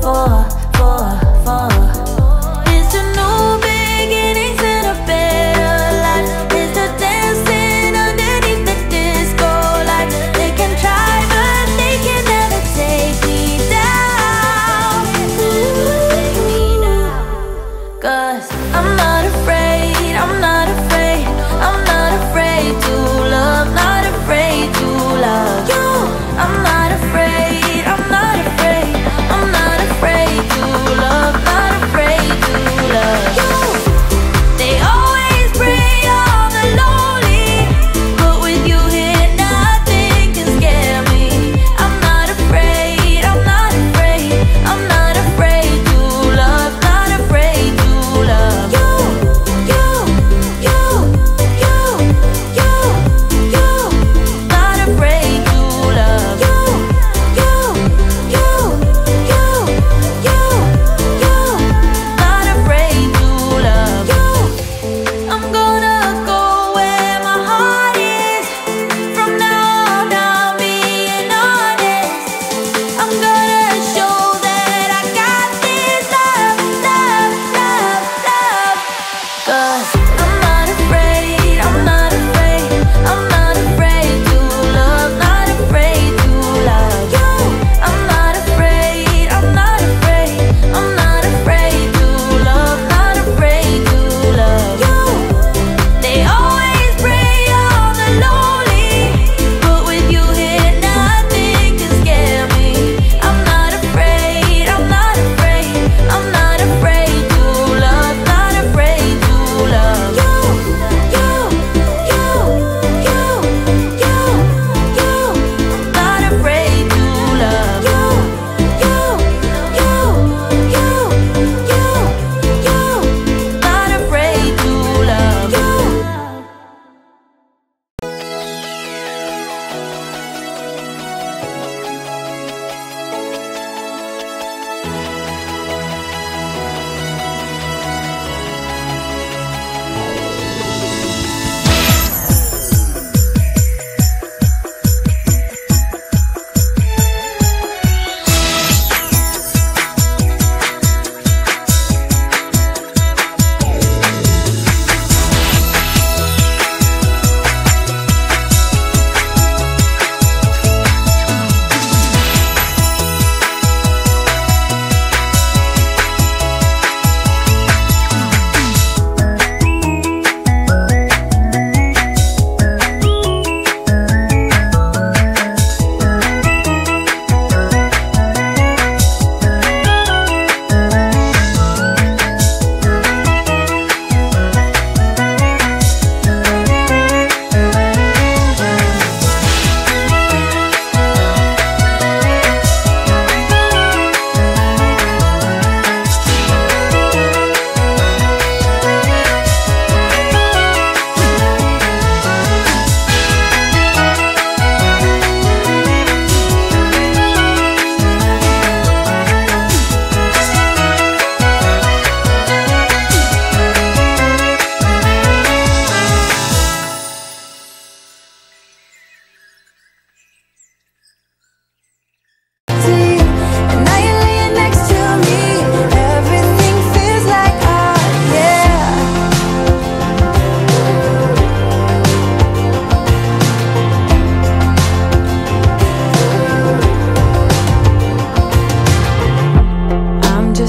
for.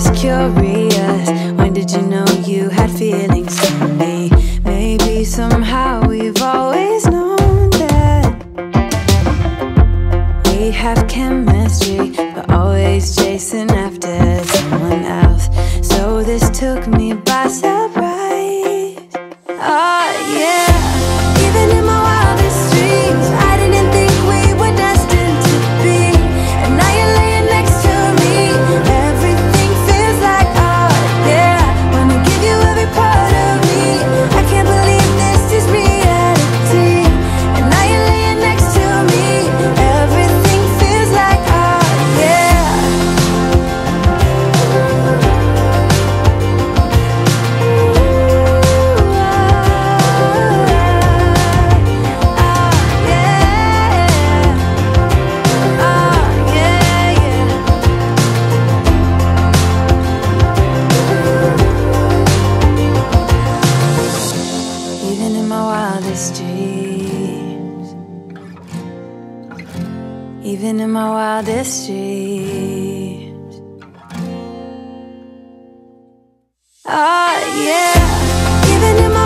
just curious When did you know you had feelings for me? Maybe somehow we've always known that We have chemistry, but always chasing even in my wildest dreams. Oh, yeah, even in my